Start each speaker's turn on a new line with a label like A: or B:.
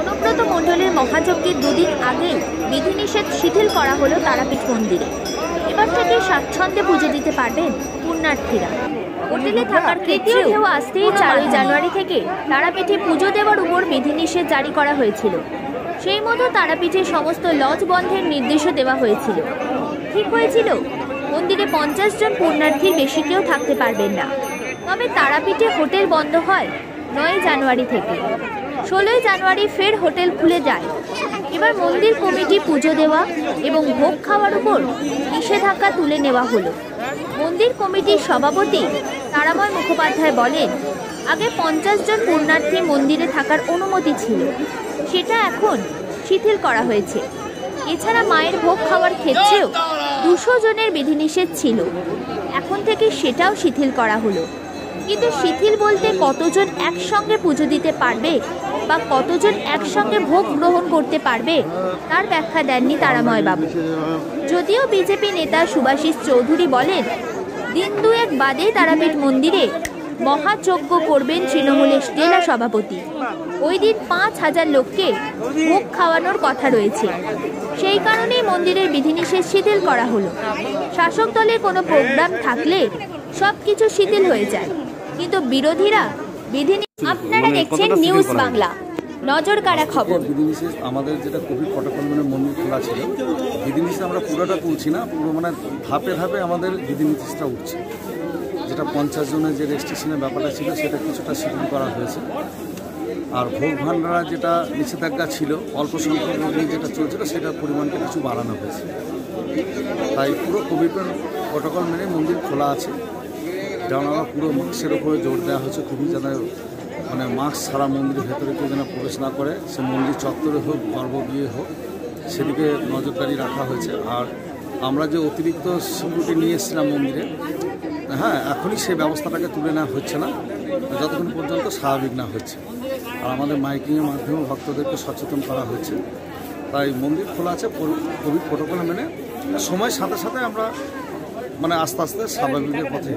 A: অনুব্রত মণ্ডলের মহাযজ্ঞের দুদিন আগেই বিধিনিষেধ শিথিল করা হলো তারাপীঠ মন্দিরে। এবার থেকে স্বাচ্ছন্দ্যে পুজো দিতে পারবেন পুণ্যার্থীরা। হোটেলে থাকার তৃতীয় ঢেউ আসতেই চারই জানুয়ারি থেকে তারাপীঠে পুজো দেওয়ার উপর বিধিনিষেধ জারি করা হয়েছিল। সেই মতো তারাপীঠে সমস্ত লজ বন্ধের নির্দেশও দেওয়া হয়েছিল। ঠিক হয়েছিল মন্দিরে পঞ্চাশ জন পুণ্যার্থীর বেশি কেউ থাকতে পারবেন না। তবে তারাপীঠে হোটেল বন্ধ হয় নয় জানুয়ারি থেকে। ষোলোই জানুয়ারি ফের হোটেল খুলে যায়। এবার মন্দির কমিটি পুজো দেওয়া এবং ভোগ খাওয়ার উপর নিষেধাজ্ঞা তুলে নেওয়া হলো। মন্দির কমিটির সভাপতি তারাময় মুখোপাধ্যায় বলেন, আগে পঞ্চাশ জন পুণ্যার্থী মন্দিরে থাকার অনুমতি ছিল। সেটা এখন শিথিল করা হয়েছে। এছাড়া মায়ের ভোগ খাওয়ার ক্ষেত্রেও দুশো জনের বিধিনিষেধ ছিল। এখন থেকে সেটাও শিথিল করা হলো। কিন্তু শিথিল বলতে কতজন একসঙ্গে পুজো দিতে পারবে বা কতজন একসঙ্গে ভোগ গ্রহণ করতে পারবে, তার ব্যাখ্যা দেননি তারাময় বাবু যদিও বিজেপি নেতা সুভাষিস চৌধুরী বলেন, দিন দুয়েক বাদে তারাপীঠ মন্দিরে মহাযজ্ঞ করবেন তৃণমূলের জেলা সভাপতি। ওই দিন পাঁচ হাজার লোককে ভোগ খাওয়ানোর কথা রয়েছে। সেই কারণেই মন্দিরের বিধিনিষেধ শিথিল করা হলো। শাসক দলের কোনো প্রোগ্রাম থাকলে সব কিছু শিথিল হয়ে যায়। কিন্তু বিরোধীরা বিধি আপনারা দেখছেন নিউজ বাংলা নজর কাড়া খবর।
B: বিধিনিষেধ আমাদের যেটা কোভিড প্রটোকল মানে মন্দির খোলা ছিল বিধিনিষেধ আমরা পুরোটা তুলছি না পুরো মানে ধাপে ধাপে আমাদের বিধিনিষেধটা উঠছে। যেটা পঞ্চাশ জনের যে রেজিস্ট্রেশনের ব্যাপারটা ছিল সেটা কিছুটা শিথিল করা হয়েছে। আর ভোগ ভান্ডারা যেটা নিষেধাজ্ঞা ছিল অল্প সংখ্যক রোগী যেটা চলছিল সেটার পরিমাণটা কিছু বাড়ানো হয়েছে। তাই পুরো কোভিড প্রটোকল মেনে মন্দির খোলা আছে। যেমন পুরো মাস্কের উপরে জোর দেওয়া হয়েছে, খুবই যেন মানে মাস্ক ছাড়া মন্দিরের ভেতরে কেউ যেন প্রবেশ না করে। সে মন্দির চত্বরে হোক গর্ব গিয়ে হোক, সেদিকে নজরদারি রাখা হয়েছে। আর আমরা যে অতিরিক্ত সিকিউরিটি নিয়ে এসেছিলাম মন্দিরে হ্যাঁ এখনই সেই ব্যবস্থাটাকে তুলে নেওয়া হচ্ছে না। যতক্ষণ পর্যন্ত স্বাভাবিক না হচ্ছে। আর আমাদের মাইকিংয়ের মাধ্যমে ভক্তদেরকে সচেতন করা হচ্ছে। তাই মন্দির খোলা আছে কোভিড প্রোটোকল মেনে। সময়ের সাথে সাথে আমরা মানে আস্তে আস্তে স্বাভাবিকের পথে